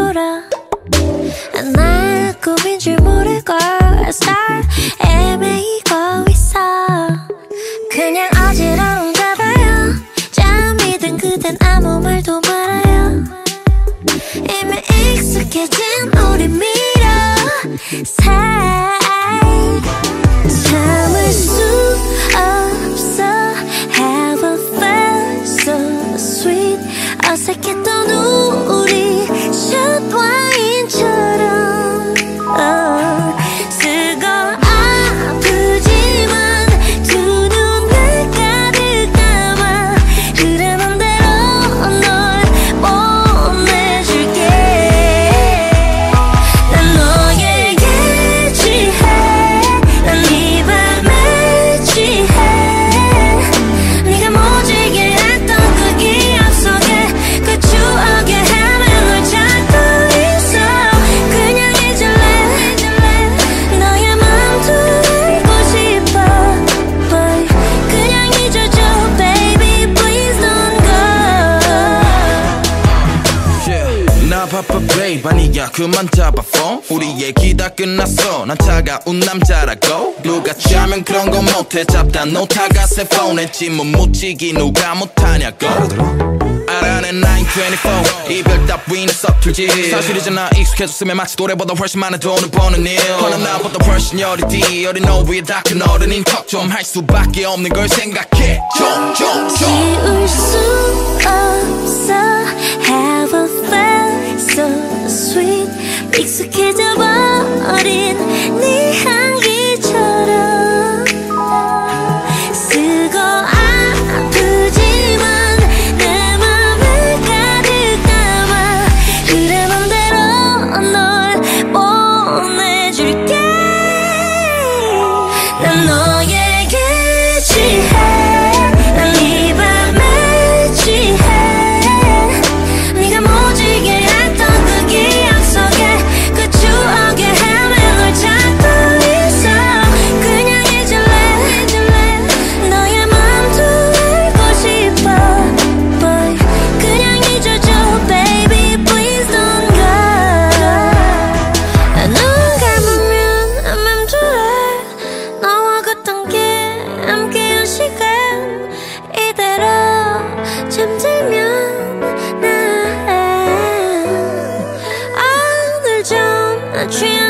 돌아. 난 꿈인 줄 모르고 살 애매이고 있어. 그냥 어지러운가 봐요. 잠이든 그댄 아무 말도 말아요. 이미 익숙해진 우리 미러 살 Oh babe 아니야 그만 잡아 phone. 우리 얘기 다 끝났어. 난 차가운 남자라고 누가 짜면 그런 거 못해. 잡다 놓다가 새 폰에 지문 묻히기 누가 못하냐고 알아낸 924 이별 따위는 서툴지. 사실이잖아 익숙해졌으면 마치 노래보다 훨씬 많은 돈을 버는 일. 허나 나보다 훨씬 어리디. 어린 노부에 다 큰 어른인 척 좀 할 수밖에 없는 걸 생각해. 좀좀좀. 지울 수 A tree